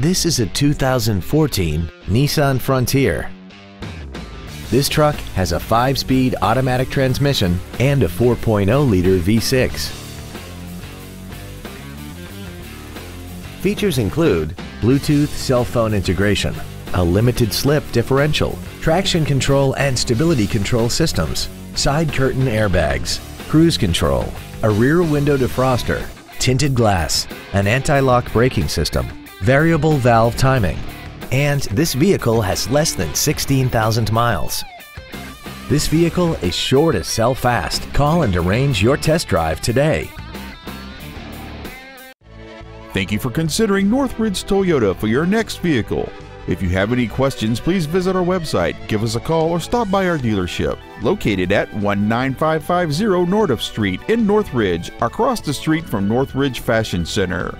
This is a 2014 Nissan Frontier. This truck has a 5-speed automatic transmission and a 4.0-liter V6. Features include Bluetooth cell phone integration, a limited slip differential, traction control and stability control systems, side curtain airbags, cruise control, a rear window defroster, tinted glass, an anti-lock braking system, variable valve timing, and this vehicle has less than 16,000 miles. This vehicle is sure to sell fast. Call and arrange your test drive today. Thank you for considering Northridge Toyota for your next vehicle. If you have any questions, please visit our website, give us a call, or stop by our dealership, located at 19550 Nordhoff Street in Northridge, across the street from Northridge Fashion Center.